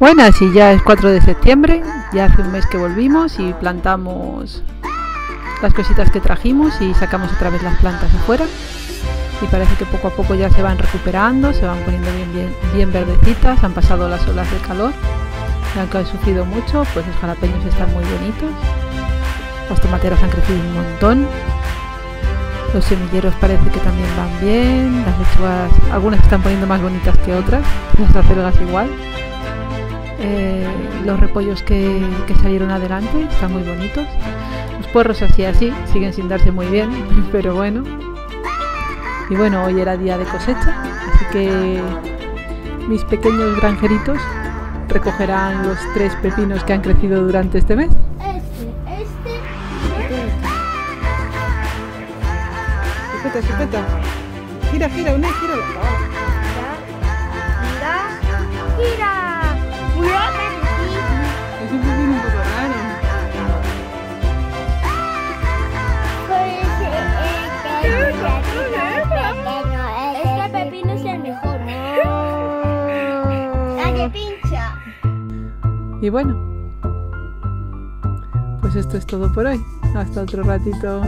Bueno, sí, ya es 4 de septiembre, ya hace un mes que volvimos y plantamos las cositas que trajimos y sacamos otra vez las plantas afuera. Y parece que poco a poco ya se van recuperando, se van poniendo bien, bien, bien verdecitas, han pasado las olas de calor, y aunque han sufrido mucho, pues los jalapeños están muy bonitos. Las tomateras han crecido un montón. Los semilleros parece que también van bien. Las lechugas, algunas están poniendo más bonitas que otras. Las acelgas igual. Eh, los repollos que, salieron adelante están muy bonitos. Los puerros así así siguen sin darse muy bien, pero bueno. Y bueno, hoy era día de cosecha, así que mis pequeños granjeritos recogerán los tres pepinos que han crecido durante este mes. Este, este, Sujeta, sujeta. Gira, gira, una gira, Y bueno, pues esto es todo por hoy. Hasta otro ratito.